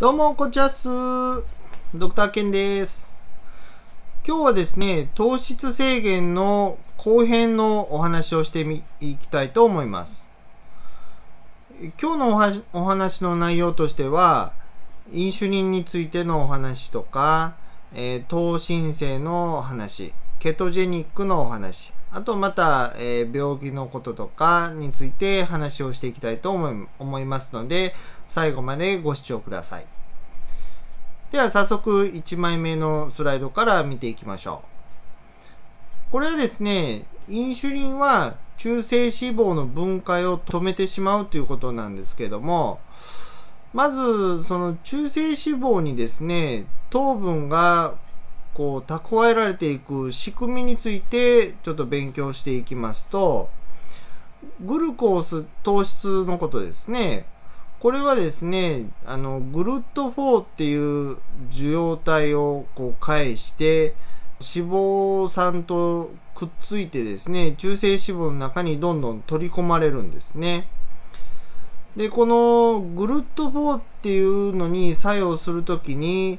どうも、こんにちはっす。ドクターケンです。今日はですね、糖質制限の後編のお話をしてみいきたいと思います。今日のお話の内容としては、インシュリンについてのお話とか、えー、糖申請の話、ケトジェニックのお話、あとまた、えー、病気のこととかについて話をしていきたいと思いますので、最後までご視聴ください。では早速1枚目のスライドから見ていきましょう。これはですね、インシュリンは中性脂肪の分解を止めてしまうということなんですけども、まずその中性脂肪にですね、糖分がこう蓄えられていく仕組みについてちょっと勉強していきますと、グルコース糖質のことですね。これはですね、あの、グルット4っていう受容体をこう介して、脂肪酸とくっついてですね、中性脂肪の中にどんどん取り込まれるんですね。で、このグルット4っていうのに作用するときに、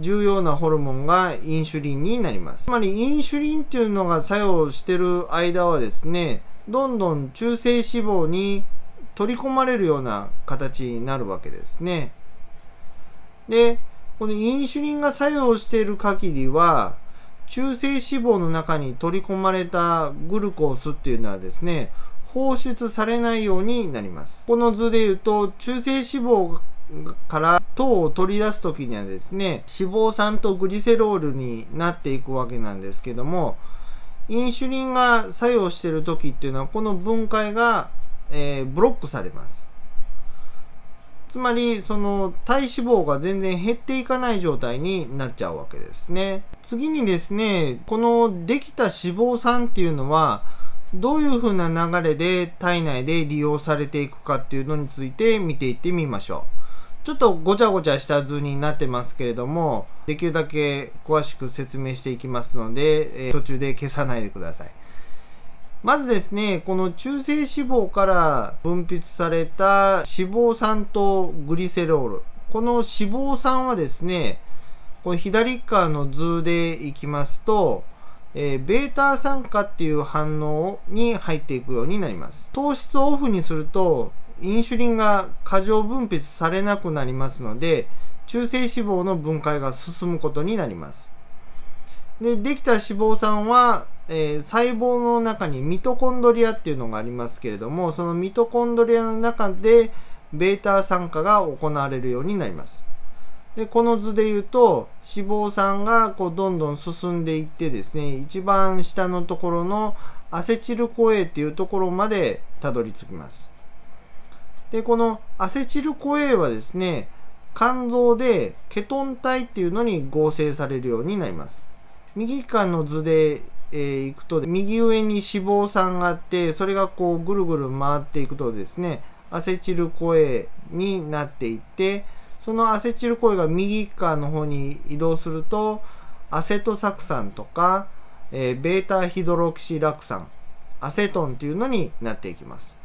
重要なホルモンがインシュリンになります。つまりインシュリンっていうのが作用してる間はですね、どんどん中性脂肪に取り込まれるような形になるわけですね。で、このインシュリンが作用している限りは、中性脂肪の中に取り込まれたグルコースっていうのはですね、放出されないようになります。この図で言うと、中性脂肪から糖を取り出す時にはですね、脂肪酸とグリセロールになっていくわけなんですけども、インシュリンが作用している時っていうのは、この分解がえー、ブロックされます。つまり、その体脂肪が全然減っていかない状態になっちゃうわけですね。次にですね、このできた脂肪酸っていうのは、どういう風な流れで体内で利用されていくかっていうのについて見ていってみましょう。ちょっとごちゃごちゃした図になってますけれども、できるだけ詳しく説明していきますので、え途中で消さないでください。まずですね、この中性脂肪から分泌された脂肪酸とグリセロール。この脂肪酸はですね、この左側の図でいきますと、えー、ベータ酸化っていう反応に入っていくようになります。糖質をオフにすると、インシュリンが過剰分泌されなくなりますので、中性脂肪の分解が進むことになります。で、できた脂肪酸はえー、細胞の中にミトコンドリアっていうのがありますけれども、そのミトコンドリアの中でベータ酸化が行われるようになります。で、この図で言うと、脂肪酸がこうどんどん進んでいってですね、一番下のところのアセチルコ A っていうところまでたどり着きます。で、このアセチルコ A はですね、肝臓でケトン体っていうのに合成されるようになります。右側の図でえー、いくと、右上に脂肪酸があって、それがこうぐるぐる回っていくとですね、アセチルコエになっていって、そのアセチルコエが右側の方に移動すると、アセトサク酸とか、えー、ベータヒドロキシラク酸、アセトンっていうのになっていきます。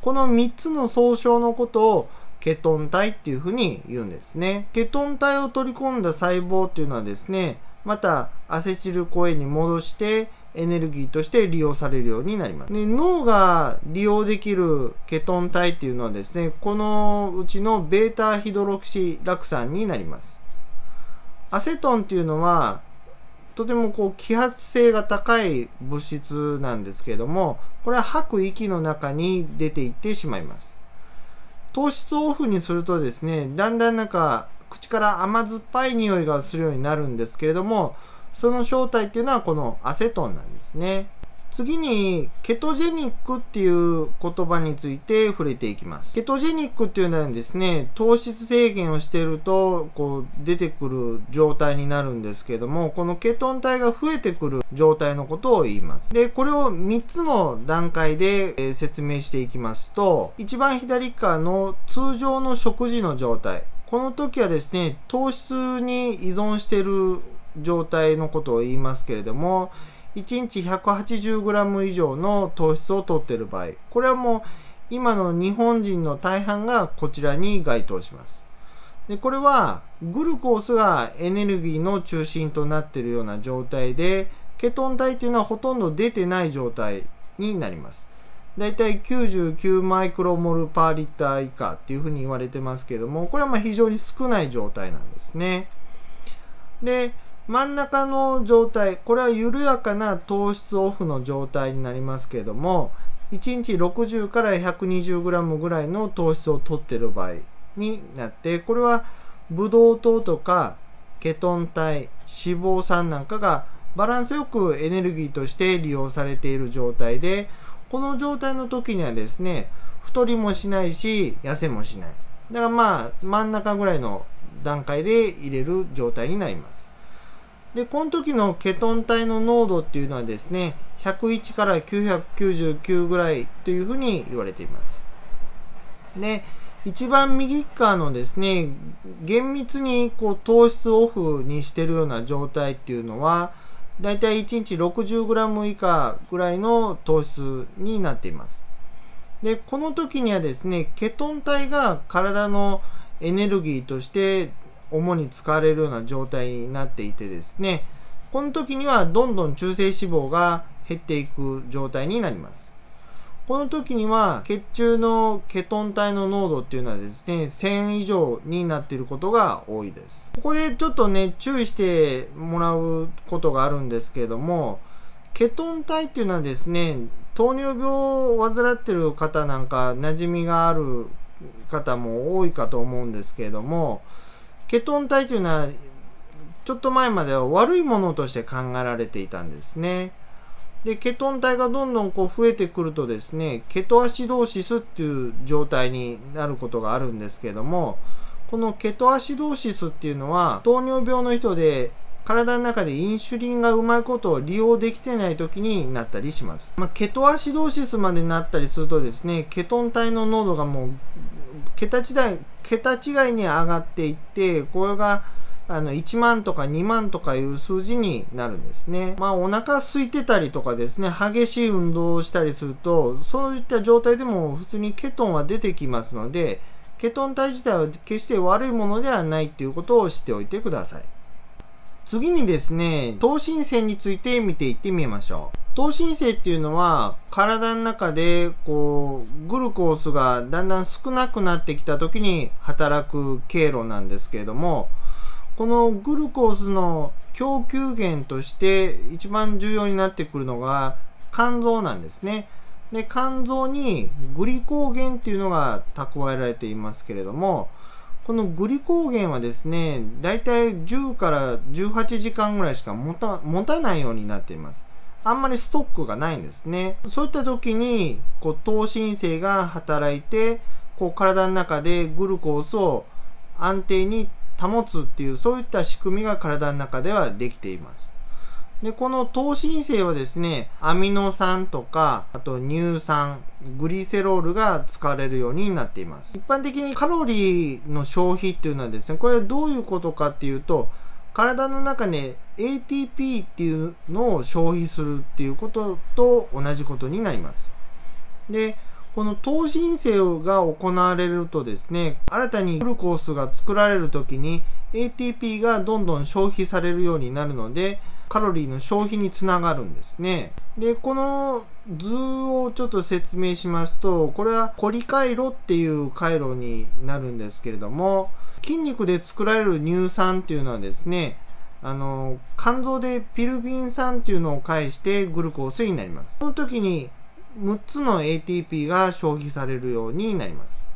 この3つの総称のことをケトン体っていうふうに言うんですね。ケトン体を取り込んだ細胞っていうのはですね、またアセチルコエに戻してエネルギーとして利用されるようになります。で脳が利用できるケトン体っていうのはですね、このうちのベータヒドロキシラク酸になります。アセトンっていうのはとてもこう揮発性が高い物質なんですけども、これは吐く息の中に出ていってしまいます。糖質オフにするとですね、だんだんなんか口から甘酸っぱい匂いがするようになるんですけれども、その正体っていうのはこのアセトンなんですね。次に、ケトジェニックっていう言葉について触れていきます。ケトジェニックっていうのはですね、糖質制限をしていると、こう、出てくる状態になるんですけども、このケトン体が増えてくる状態のことを言います。で、これを3つの段階で、え説明していきますと、一番左側の通常の食事の状態。この時はですね、糖質に依存している状態のことを言いますけれども、1日 180g 以上の糖質を取っている場合、これはもう今の日本人の大半がこちらに該当します。でこれはグルコースがエネルギーの中心となっているような状態でケトン体というのはほとんど出てない状態になりますだいたい99マイクロモルパーリッター以下っていうふうに言われてますけどもこれはま非常に少ない状態なんですね。で真ん中の状態これは緩やかな糖質オフの状態になりますけども1日60から 120g ぐらいの糖質を取ってる場合になってこれはブドウ糖とかケトン体脂肪酸なんかがバランスよくエネルギーとして利用されている状態でこの状態の時にはですね太りもしないし痩せもしない。だからまあ真ん中ぐらいの段階で入れる状態になります。でこの時のケトン体の濃度っていうのはですね101から999ぐらいというふうに言われています。で一番右側のですね厳密にこう糖質オフにしてるような状態っていうのはだいたい1日 60g 以下ぐらいの糖質になっています。でこの時にはですねケトン体が体のエネルギーとして主に使われるような状態になっていてですねこの時にはどんどん中性脂肪が減っていく状態になります。この時には血中のケトン体の濃度っていうのはですね1000以上になっていることが多いですここでちょっとね注意してもらうことがあるんですけれどもケトン体っていうのはですね糖尿病を患ってる方なんか馴染みがある方も多いかと思うんですけれどもケトン体というのはちょっと前までは悪いものとして考えられていたんですね。でケトン体がどんどんこう増えてくるとですねケトアシドーシスっていう状態になることがあるんですけどもこのケトアシドーシスっていうのは糖尿病の人で体の中でインシュリンがうまいことを利用できてない時になったりします、まあ、ケトアシドーシスまでなったりするとですねケトン体の濃度がもう桁違い桁違いに上がっていってこれがあの1万とか2万とかいう数字になるんですね。まあお腹空いてたりとかですね、激しい運動をしたりすると、そういった状態でも普通にケトンは出てきますので、ケトン体自体は決して悪いものではないっていうことを知っておいてください。次にですね、糖心線について見ていってみましょう。糖心性っていうのは体の中でこうグルコースがだんだん少なくなってきた時に働く経路なんですけれどもこのグルコースの供給源として一番重要になってくるのが肝臓なんですね。で肝臓にグリコーゲンっていうのが蓄えられていますけれどもこのグリコーゲンはですねだいたい10から18時間ぐらいしか持た持たないようになっていますあんまりストックがないんですねそういった時にこう糖心性が働いてこう体の中でグルコースを安定に保つっていうそういった仕組みが体の中ではできています。で、この糖心性はですね、アミノ酸とか、あと乳酸、グリセロールが使われるようになっています。一般的にカロリーの消費っていうのはですね、これはどういうことかっていうと、体の中で ATP っていうのを消費するっていうことと同じことになります。で、この糖申請が行われるとですね、新たにグルコースが作られる時に ATP がどんどん消費されるようになるので、カロリーの消費につながるんですね。で、この図をちょっと説明しますと、これはコリ回路っていう回路になるんですけれども、筋肉で作られる乳酸っていうのはですね、あの肝臓でピルビン酸っていうのを介してグルコースになります。その時に6つの ATP が消費されるようになります。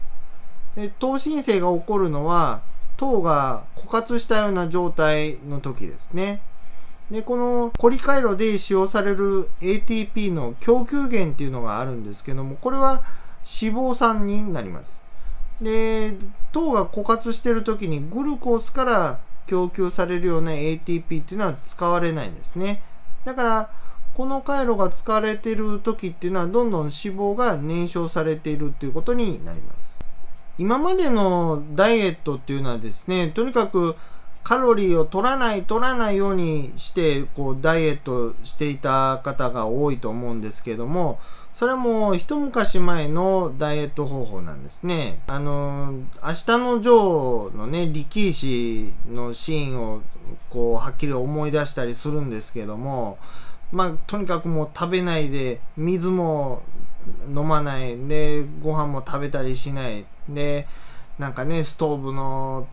で糖申請が起こるのは糖が枯渇したような状態の時ですね。で、このコリ回路で使用される ATP の供給源っていうのがあるんですけども、これは脂肪酸になります。で、糖が枯渇してる時にグルコースから供給されるような ATP っていうのは使われないんですね。だから、この回路が使われている時っていうのはどんどん脂肪が燃焼されているっていうことになります今までのダイエットっていうのはですねとにかくカロリーを取らない取らないようにしてこうダイエットしていた方が多いと思うんですけどもそれも一昔前のダイエット方法なんですね。あの、明日のジョーのね、力士のシーンをこう、はっきり思い出したりするんですけども、まあ、とにかくもう食べないで、水も飲まない。で、ご飯も食べたりしない。で、なんかね、ストーブの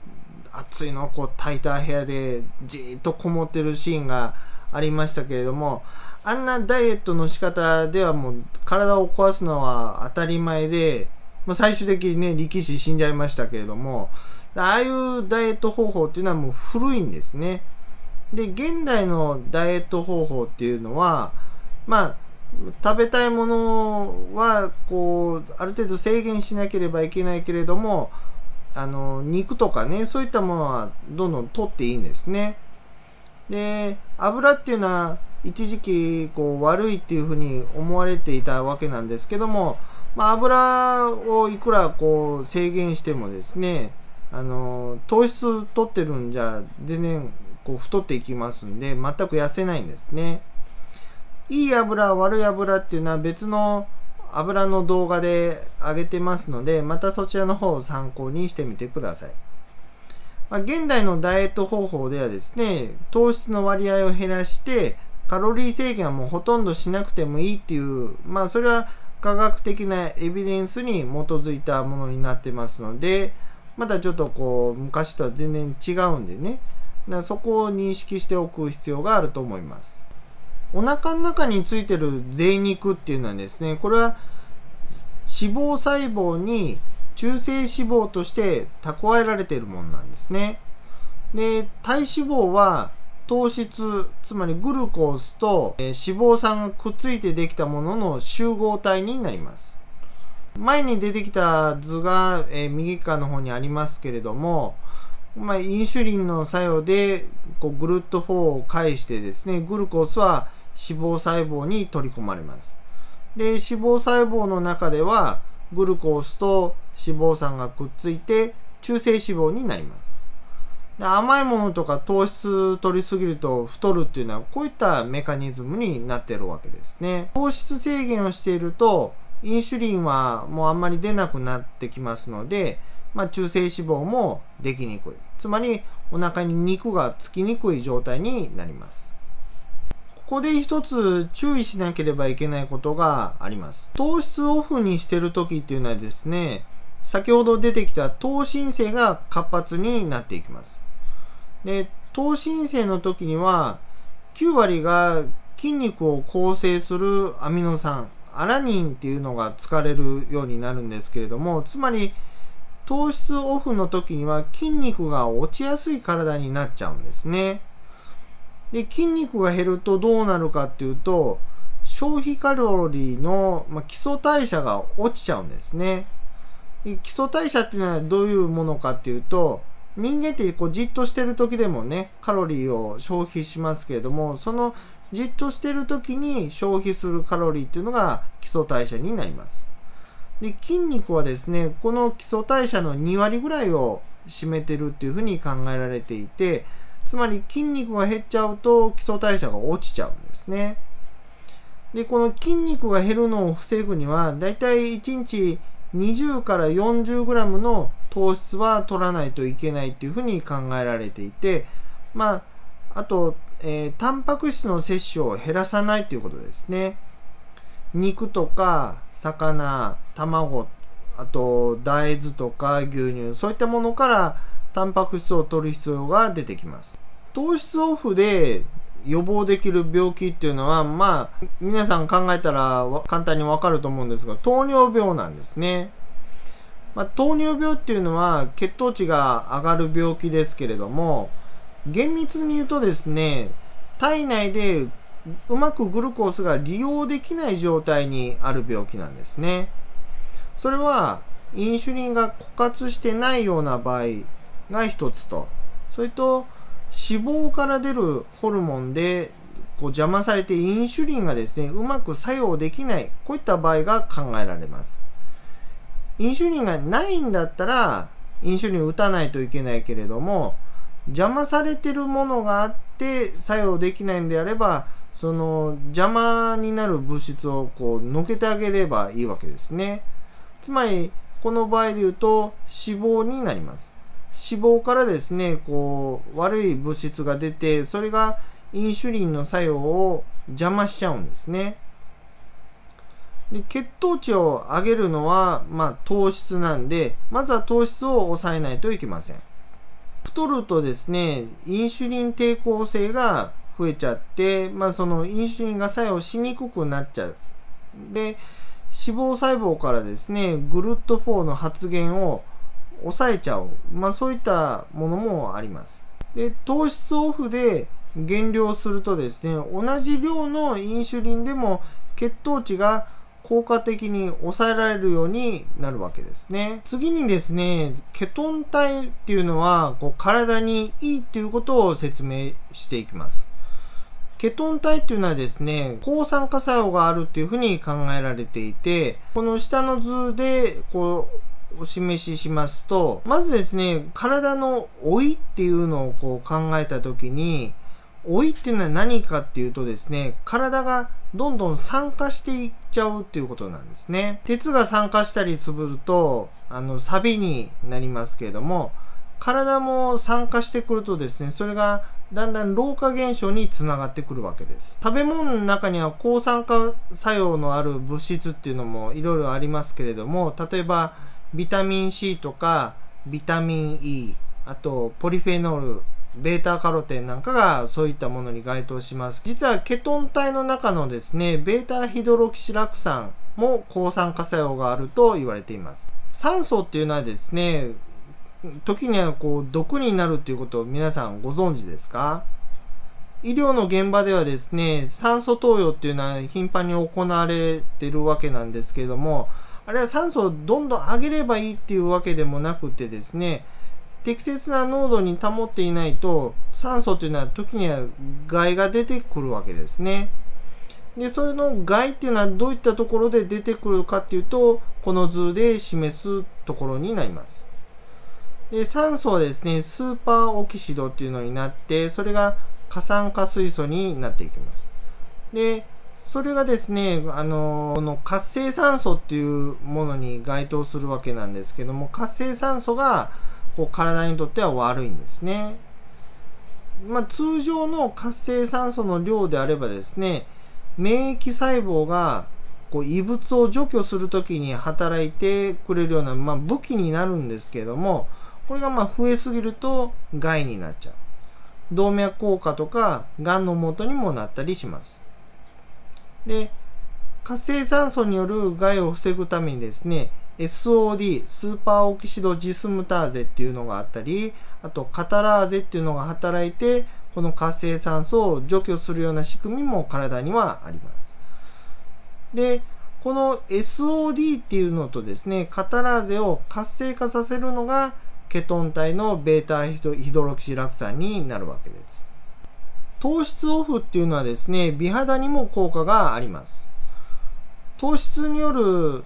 暑いのをこう炊いた部屋でじーっとこもってるシーンがありましたけれども、あんなダイエットの仕方ではもう体を壊すのは当たり前で、まあ、最終的にね、力士死んじゃいましたけれども、ああいうダイエット方法っていうのはもう古いんですね。で、現代のダイエット方法っていうのは、まあ、食べたいものは、こう、ある程度制限しなければいけないけれども、あの、肉とかね、そういったものはどんどん取っていいんですね。で、油っていうのは、一時期こう悪いっていうふうに思われていたわけなんですけども、まあ、油をいくらこう制限してもですねあの糖質取ってるんじゃ全然こう太っていきますんで全く痩せないんですね。いい油悪い油っていうのは別の油の動画で上げてますのでまたそちらの方を参考にしてみてください、まあ、現代のダイエット方法ではですね糖質の割合を減らしてカロリー制限はもうほとんどしなくてもいいっていう、まあそれは科学的なエビデンスに基づいたものになってますので、またちょっとこう昔とは全然違うんでね、だそこを認識しておく必要があると思います。お腹の中についてる贅肉っていうのはですね、これは脂肪細胞に中性脂肪として蓄えられているものなんですね。で、体脂肪は糖質、つまりグルコースと、脂肪酸がくっついてできたものの集合体になります。前に出てきた図が、え、右側の方にありますけれども、まあ、インシュリンの作用でこうぐるっと方を返してですね、グルコースは脂肪細胞に取り込まれます。で、脂肪細胞の中ではグルコースと脂肪酸がくっついて中性脂肪になりますで。甘いものとか糖質取りすぎると太るっていうのはこういったメカニズムになってるわけですね。糖質制限をしているとインシュリンはもうあんまり出なくなってきますので、まあ、中性脂肪もできにくい。つまりお腹に肉がつきにくい状態になります。ここで一つ注意しなければいけないことがあります。糖質オフにしてる時っていうのはですね、先ほど出てきた糖新生が活発になっていきます。で、糖新生の時には、9割が筋肉を構成するアミノ酸、アラニンっていうのが使われるようになるんですけれども、つまり、糖質オフの時には筋肉が落ちやすい体になっちゃうんですね。で、筋肉が減るとどうなるかっていうと、消費カロリーの、ま基礎代謝が落ちちゃうんですねで。基礎代謝っていうのはどういうものかっていうと、人間ってこうじっとしてる時でもね、カロリーを消費しますけれども、そのじっとしてる時に消費するカロリーっていうのが基礎代謝になります。で、筋肉はですね、この基礎代謝の2割ぐらいを占めてるっていうふうに考えられていて、つまり筋肉が減っちゃうと基礎代謝が落ちちゃうんですね。で、この筋肉が減るのを防ぐには、だいたい1日20から 40g の糖質は取らないといけないっていうふうに考えられていて、まあ、あと、えー、タンパク質の摂取を減らさないということですね。肉とか魚、卵、あと大豆とか牛乳、そういったものからタンパク質を取る必要が出てきます。糖質オフで予防できる病気っていうのは、まあ、皆さん考えたら簡単にわかると思うんですが、糖尿病なんですね。まあ、糖尿病っていうのは血糖値が上がる病気ですけれども厳密に言うとですね体内でうまくグルコースが利用できない状態にある病気なんですね。それはインシュリンが枯渇してないような場合が一つと。それと脂肪から出るホルモンでこう邪魔されてインシュリンがですねうまく作用できないこういった場合が考えられます。インシュリンがないんだったら、インシュリン打たないといけないけれども、邪魔されてるものがあって作用できないんであれば、その邪魔になる物質をこうのけてあげればいいわけですね。つまりこの場合で言うと脂肪になります。脂肪からですね、こう悪い物質が出て、それがインシュリンの作用を邪魔しちゃうんですね。で血糖値を上げるのは、まあ、糖質なんで、まずは糖質を抑えないといけません。太るとですね、インシュリン抵抗性が増えちゃって、まあ、そのインシュリンが作用しにくくなっちゃう。で、脂肪細胞からですね、グルット4の発現を抑えちゃう。まあ、そういったものもあります。で、糖質オフで減量するとですね、同じ量のインシュリンでも血糖値が効果的に抑えられるようになるわけですね。次にですね、ケトン体っていうのはこう体にいいっていうことを説明していきます。ケトン体っていうのはですね、抗酸化作用があるっていうふうに考えられていて、この下の図でこうお示ししますと、まずですね、体の老いっていうのをこう考えたときに、老いっていうのは何かっていうとですね、体がどんどん酸化していっちゃうっていうことなんですね。鉄が酸化したりすると、あの、サビになりますけれども、体も酸化してくるとですね、それがだんだん老化現象につながってくるわけです。食べ物の中には抗酸化作用のある物質っていうのもいろいろありますけれども、例えばビタミン C とかビタミン E、あとポリフェノール、ベータカロテンなんかがそういったものに該当します。実はケトン体の中のですね、ベータヒドロキシラク酸も抗酸化作用があると言われています。酸素っていうのはですね、時にはこう毒になるということを皆さんご存知ですか？医療の現場ではですね、酸素投与っていうのは頻繁に行われてるわけなんですけれども、あれは酸素をどんどん上げればいいっていうわけでもなくてですね、適切な濃度に保っていないと酸素というのは時には害が出てくるわけですね。で、それの害っていうのはどういったところで出てくるかっていうと、この図で示すところになります。で、酸素はですね、スーパーオキシドっていうのになって、それが過酸化水素になっていきます。で、それがですね、あの、この活性酸素っていうものに該当するわけなんですけども、活性酸素がこう体にとっては悪いんですね。まあ、通常の活性酸素の量であればですね、免疫細胞がこう異物を除去するときに働いてくれるような、まあ、武器になるんですけども、これがまあ増えすぎると害になっちゃう。動脈硬化とか、癌の元にもなったりします。で、活性酸素による害を防ぐためにですね、SOD、スーパーオキシドジスムターゼっていうのがあったり、あとカタラーゼっていうのが働いて、この活性酸素を除去するような仕組みも体にはあります。で、この SOD っていうのとですね、カタラーゼを活性化させるのがケトン体の β ヒドロキシラク酸になるわけです。糖質オフっていうのはですね、美肌にも効果があります。糖質による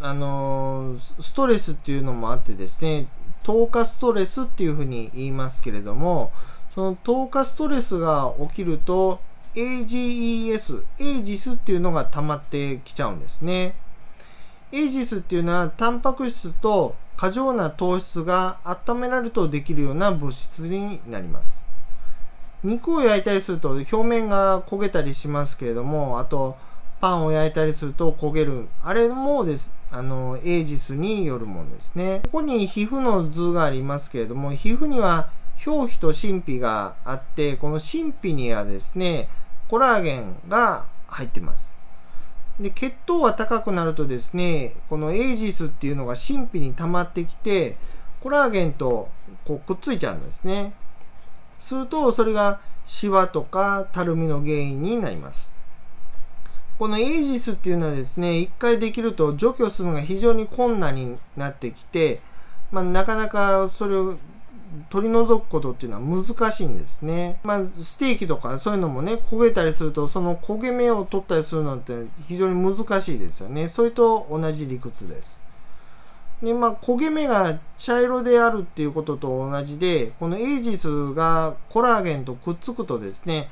あのストレスっていうのもあってですね、糖化ストレスっていうふうに言いますけれども、その糖化ストレスが起きると、AGES、エイジスっていうのが溜まってきちゃうんですね。エイジスっていうのは、タンパク質と過剰な糖質が温められるとできるような物質になります。肉を焼いたりすると表面が焦げたりしますけれども、あと、パンを焼いたりすると焦げる。あれもです。あの、エイジスによるものですね。ここに皮膚の図がありますけれども、皮膚には表皮と真皮があって、この真皮にはですね、コラーゲンが入ってます。で、血糖が高くなるとですね、このエイジスっていうのが真皮に溜まってきて、コラーゲンとこうくっついちゃうんですね。すると、それがシワとかたるみの原因になります。このエイジスっていうのはですね、一回できると除去するのが非常に困難になってきて、まあ、なかなかそれを取り除くことっていうのは難しいんですね。まあ、ステーキとかそういうのもね、焦げたりすると、その焦げ目を取ったりするのって非常に難しいですよね。それと同じ理屈です。で、まあ、焦げ目が茶色であるっていうことと同じで、このエイジスがコラーゲンとくっつくとですね、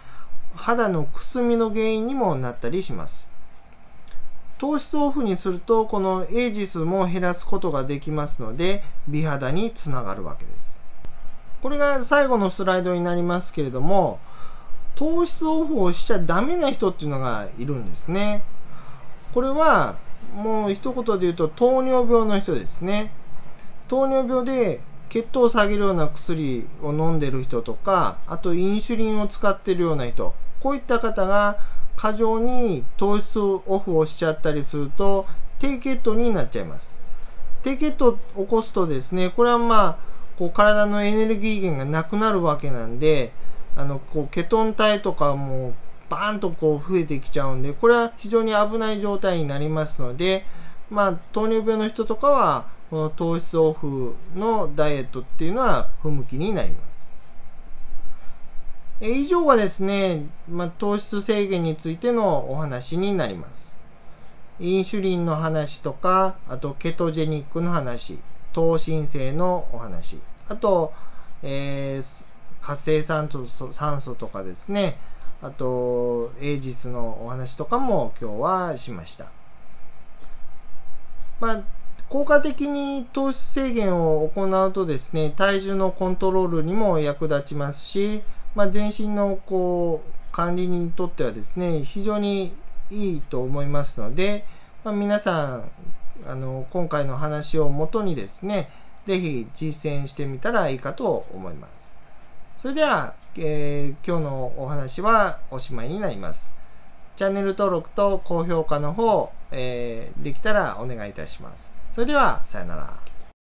肌のくすみの原因にもなったりします糖質オフにするとこのエイジスも減らすことができますので美肌につながるわけですこれが最後のスライドになりますけれども糖質オフをしちゃダメな人っていうのがいるんですね。これはもう一言で言うと糖尿病の人ですね。糖尿病で血糖を下げるような薬を飲んでる人とかあとインシュリンを使ってるような人こういった方が過剰に糖質オフをしちゃったりすると低血糖になっちゃいます。低血糖を起こすとですねこれはまあこう体のエネルギー源がなくなるわけなんであのこうケトン体とかもバーンとこう増えてきちゃうんでこれは非常に危ない状態になりますのでまあ糖尿病の人とかはこの糖質オフのダイエットっていうのは不向きになります。え以上がですね、まあ、糖質制限についてのお話になります。インシュリンの話とか、あとケトジェニックの話、糖新性のお話、あと、えー、活性酸素酸素とかですね、あと、エイジスのお話とかも今日はしました。まあ、効果的に糖質制限を行うとですね、体重のコントロールにも役立ちますし、まあ、全身のこう管理にとってはですね非常にいいと思いますので、まあ、皆さんあの今回の話をもとにですねぜひ実践してみたらいいかと思います。それでは、えー、今日のお話はおしまいになります。チャンネル登録と高評価の方、えー、できたらお願いいたします。それでは、さよなら。